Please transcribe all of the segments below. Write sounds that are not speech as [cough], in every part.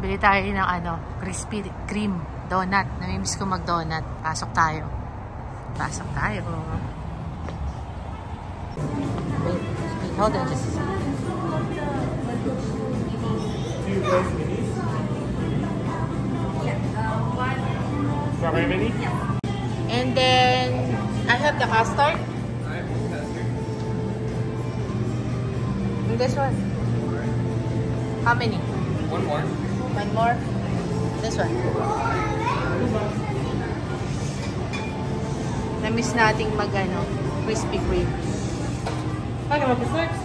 Bili tayo ng ano, crispy cream donut. Namimiss ko mag-donut. Pasok tayo. Pasok tayo. Wait, hold on just a second. And then, I have the custard. And this one. How many? One more. One more. This one. Na-miss nating mag ano, crispy Kreme. I can help you next.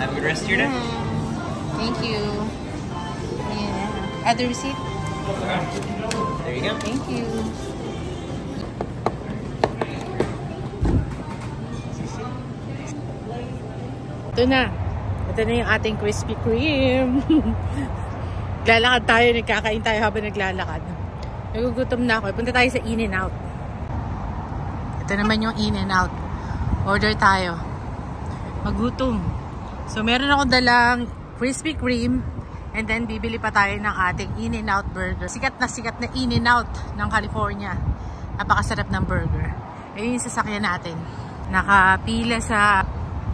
Have a good rest of your day. Mm. Thank you. Yeah. Add the receipt. There you go. Thank you. Ito na. Ito na yung ating Krispy Kreme. [laughs] Lalakad tayo, nagkakain tayo habang naglalakad. Nagugutom na ako. Punta tayo sa In-N-Out. Ito naman yung In-N-Out. Order tayo. Magutom. So, meron ako dalang Krispy Kreme. And then, bibili pa tayo ng ating In-N-Out burger. Sikat na sikat na In-N-Out ng California. Napakasarap ng burger. Ayun yung sasakyan natin. Nakapila sa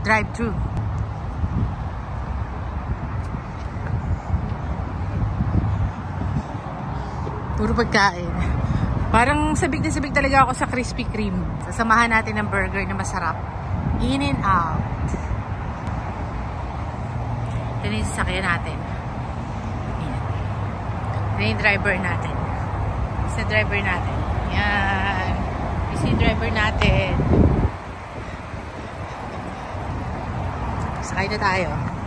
drive-thru. Puro pagkain. Parang sabik na sabik talaga ako sa Krispy Kreme. Sasamahan natin ng burger na masarap. In and out. Ito na yung sasakyan natin. Ito yung driver natin. Isa driver natin. Yan. Isa yung driver natin. Sakay na tayo.